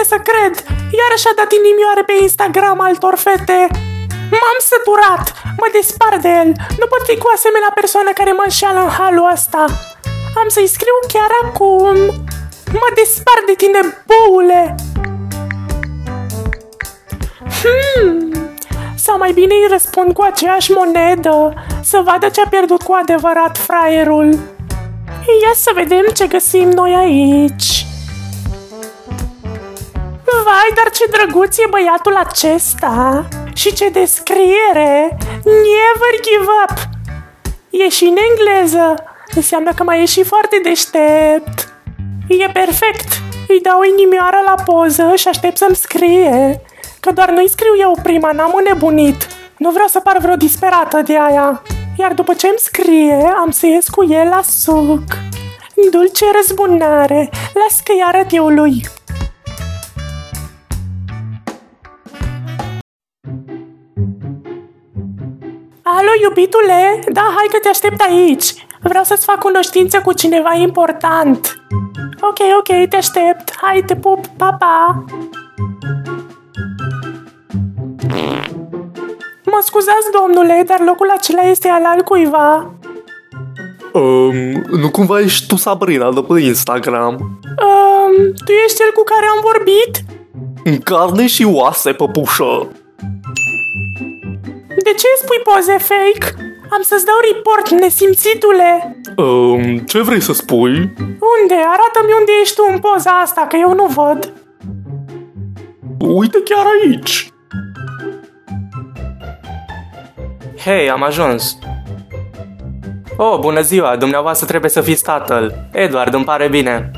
vine să cred! Iarăși a dat inimioare pe Instagram altor fete! M-am săturat! Mă despar de el! Nu pot fi cu asemenea persoană care mă înșeală în halul ăsta! Am să-i scriu chiar acum! Mă despar de tine, boule! Hmm, sau mai bine îi răspund cu aceeași monedă, să vadă ce a pierdut cu adevărat fraierul. Ia să vedem ce găsim noi aici. Vai, dar ce drăguț e băiatul acesta! Și ce descriere! Never give up! E și în engleză. Înseamnă că mai e și foarte deștept. E perfect. Îi dau inimioară la poză și aștept să-mi scrie. Că doar nu-i scriu eu prima, n-am înnebunit. Nu vreau să par vreo disperată de aia. Iar după ce îmi scrie, am să ies cu el la suc. Dulce răzbunare, las că-i arăt eu lui. Alo, iubitule? Da, hai că te aștept aici. Vreau să-ți fac cunoștință cu cineva important. Ok, ok, te aștept. Hai, te pup, pa, pa. Mă scuzați, domnule, dar locul acela este al altcuiva. Um, nu cumva ești tu Sabrina de pe Instagram? Um, tu ești cel cu care am vorbit? În carne și oase, păpușă. De ce spui poze fake? Am să-ți dau report, nesimțitule! Um, ce vrei să spui? Unde? Arată-mi unde ești tu în poza asta, că eu nu văd. Uite chiar aici. Hei, am ajuns. Oh, bună ziua, dumneavoastră trebuie să fiți tatăl. Edward, îmi pare bine.